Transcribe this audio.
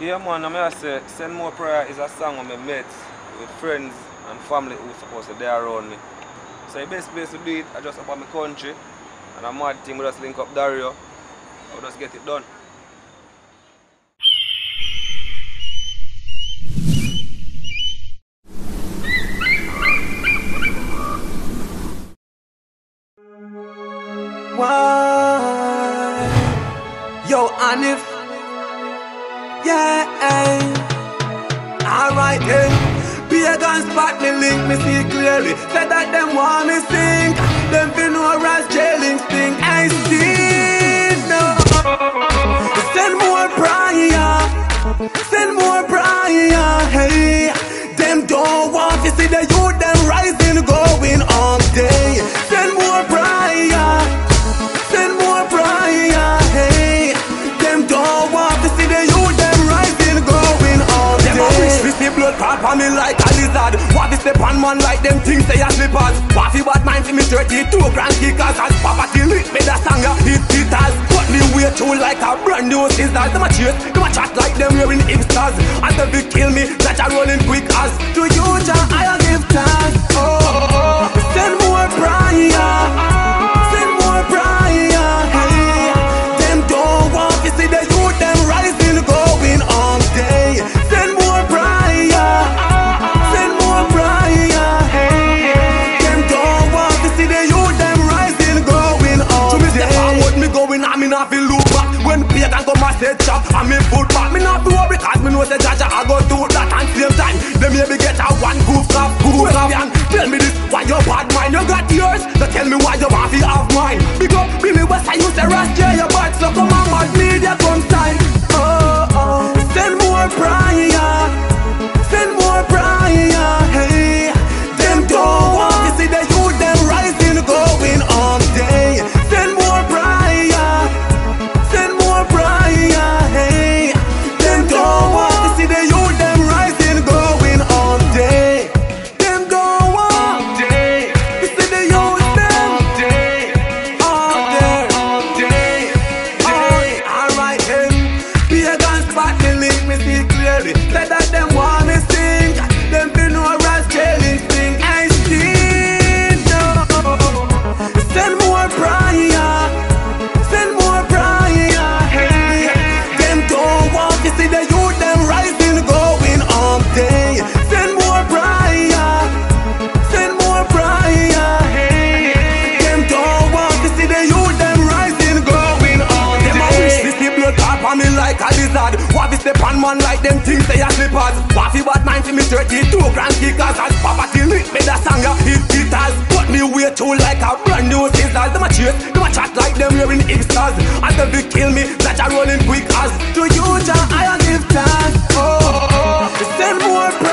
Yeah man, I'm may say Send More Prayer is a song I met with friends and family who supposed to be around me. So the best place to do it, I just about my country and a mad team we just link up Dario. I'll just get it done. Why? Yo, Anif. Yeah. Alright then. Pagan spot me link me see clearly. Said that them want me sing. Them feel no ras jailing sting. I see no. Send more prayer. Send more prayer. Hey. Them don't want to see the blood pop on me like a lizard. Want to step on man like them things they are slippers. To bad mind for me 32 grand kickers. As Papa till it made a song, it it has. Put me way too like a brand new scissors. Them a chase, them a chat like them wearing hipsters. Them will kill me, that a rolling quick as. To you, got yours, so tell me why you want to have mine. Up, Billy West, I used to yeah, your bad, so come on, bad media come time. Oh, oh, send more prayer, Want to step on man like them things they are slippers. To bad mind me 32 grand kickers. As Papa till it made a song, it it has put me way too like a brand new scissors. Them a chase, them a chat like them wearing hipsters. Them will kill me, that a rolling quick as. To you, Jah, I give thanks. Oh, oh, oh. send more